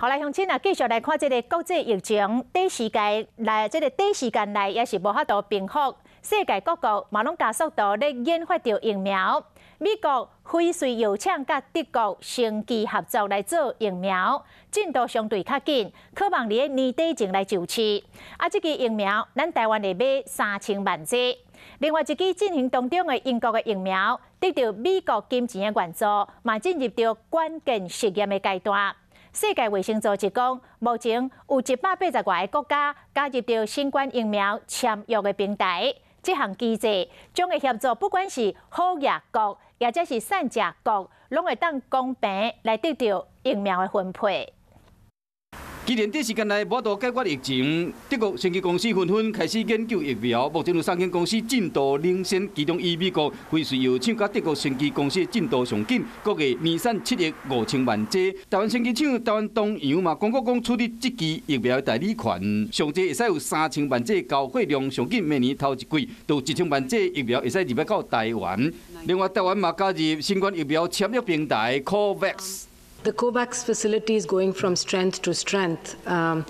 好来，乡亲啊，继续来看这个国际疫情，短时间来，这个短时间内也是无法度平复。世界各国嘛拢加速度咧研发着疫苗。美国辉瑞药厂甲德国升级合作来做疫苗，进度相对较紧，渴望伫年底前来就市。啊，这支疫苗咱台湾会买三千万剂。另外一支进行当中的英国的疫苗，得到美国金钱的援助，嘛进入到关键实验的阶段。世界卫生组织讲，目前有一百八十外个国家加入到新冠疫苗签约的平台。这项机制将会协助，不管是好业国，或者是善食国，拢会当公平来得到疫苗的分配。今年短时间内无多解决疫情，德国生技公司纷纷开始研究疫苗。目前有三间公司进度领先，其中以美国辉瑞药厂甲德国生技公司进度上紧，各计年产七亿五千万剂。台湾生技厂台湾东洋嘛，公告讲处理这支疫苗的代理权，上届会使有三千万剂交货量，上紧明年头一季都一千万剂疫苗会使入要到台湾。另外，台湾嘛加入新冠疫苗签约平台 COVAX。The COVAX facility is going from strength to strength. Um,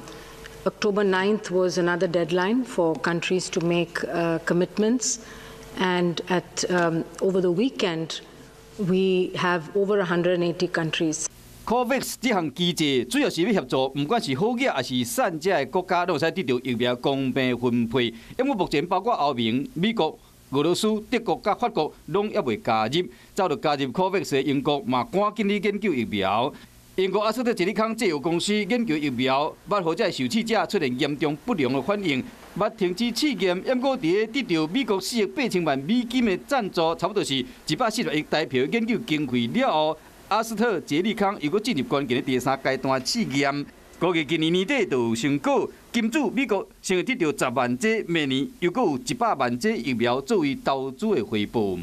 October 9th was another deadline for countries to make uh, commitments. And at, um, over the weekend, we have over 180 countries. COVAX 这项机制主要是要协助，不管是好业还是善者的国家，都使得到疫苗公平分配。因为目前包括欧盟、美国。 俄罗斯、德国甲法国拢还未加入，早就加入 COVAX 的英国嘛，赶紧去研究疫苗。英国阿斯特捷利康制药公司研究疫苗，捌好者受试者出现严重不良的反应，捌停止试验。因果伫得到美国四亿八千万美金的赞助，差不多是一百四十亿代表研究经费了后，阿斯特捷利康又搁进入关键的第三阶段试验。估计今年年底就有成果。金主美国先会得到十万剂，明年又搁有一百万剂疫苗作为投资的回报。